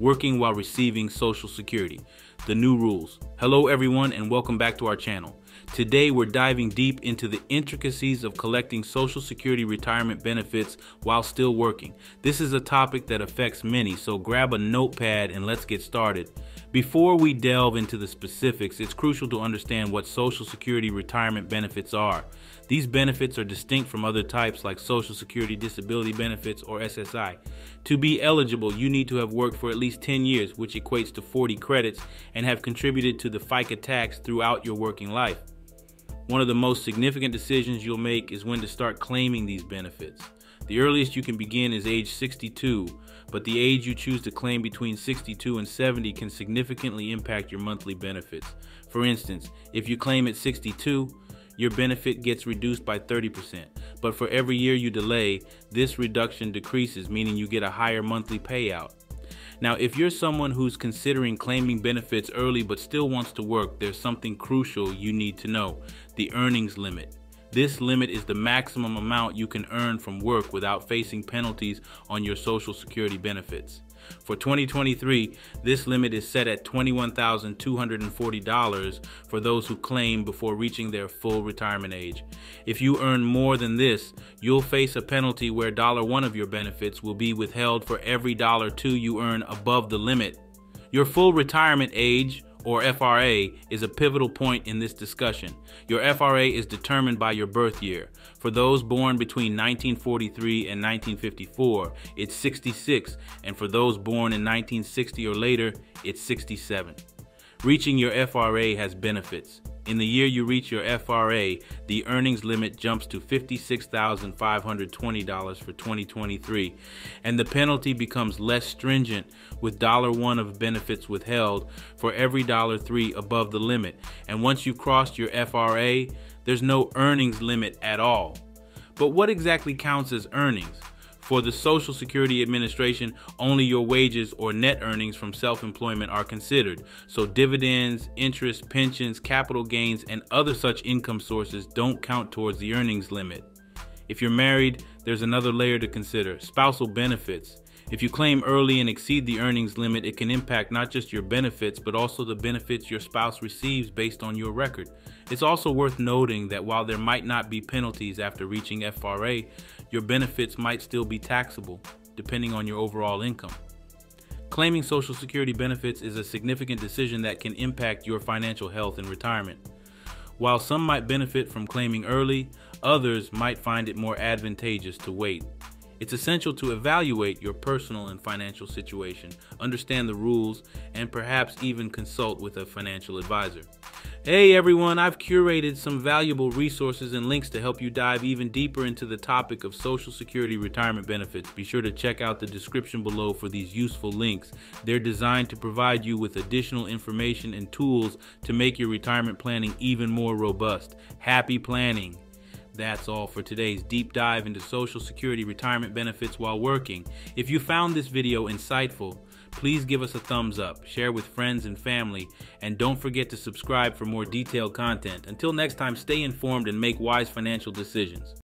working while receiving Social Security. The new rules. Hello, everyone, and welcome back to our channel. Today, we're diving deep into the intricacies of collecting Social Security retirement benefits while still working. This is a topic that affects many, so grab a notepad and let's get started. Before we delve into the specifics, it's crucial to understand what Social Security retirement benefits are. These benefits are distinct from other types like Social Security Disability Benefits or SSI. To be eligible, you need to have worked for at least 10 years, which equates to 40 credits, and have contributed to the FICA tax throughout your working life. One of the most significant decisions you'll make is when to start claiming these benefits. The earliest you can begin is age 62, but the age you choose to claim between 62 and 70 can significantly impact your monthly benefits. For instance, if you claim at 62, your benefit gets reduced by 30%. But for every year you delay, this reduction decreases, meaning you get a higher monthly payout. Now, if you're someone who's considering claiming benefits early but still wants to work, there's something crucial you need to know the earnings limit. This limit is the maximum amount you can earn from work without facing penalties on your Social Security benefits. For 2023, this limit is set at $21,240 for those who claim before reaching their full retirement age. If you earn more than this, you'll face a penalty where $1 of your benefits will be withheld for every $2 you earn above the limit. Your full retirement age or FRA, is a pivotal point in this discussion. Your FRA is determined by your birth year. For those born between 1943 and 1954, it's 66, and for those born in 1960 or later, it's 67. Reaching your FRA has benefits. In the year you reach your FRA, the earnings limit jumps to $56,520 for 2023, and the penalty becomes less stringent with $1 of benefits withheld for every $3 above the limit. And once you've crossed your FRA, there's no earnings limit at all. But what exactly counts as earnings? For the Social Security Administration, only your wages or net earnings from self employment are considered. So, dividends, interest, pensions, capital gains, and other such income sources don't count towards the earnings limit. If you're married, there's another layer to consider spousal benefits. If you claim early and exceed the earnings limit, it can impact not just your benefits, but also the benefits your spouse receives based on your record. It's also worth noting that while there might not be penalties after reaching FRA, your benefits might still be taxable, depending on your overall income. Claiming Social Security benefits is a significant decision that can impact your financial health in retirement. While some might benefit from claiming early, others might find it more advantageous to wait. It's essential to evaluate your personal and financial situation, understand the rules, and perhaps even consult with a financial advisor. Hey everyone, I've curated some valuable resources and links to help you dive even deeper into the topic of Social Security retirement benefits. Be sure to check out the description below for these useful links. They're designed to provide you with additional information and tools to make your retirement planning even more robust. Happy planning! That's all for today's deep dive into Social Security retirement benefits while working. If you found this video insightful, please give us a thumbs up, share with friends and family, and don't forget to subscribe for more detailed content. Until next time, stay informed and make wise financial decisions.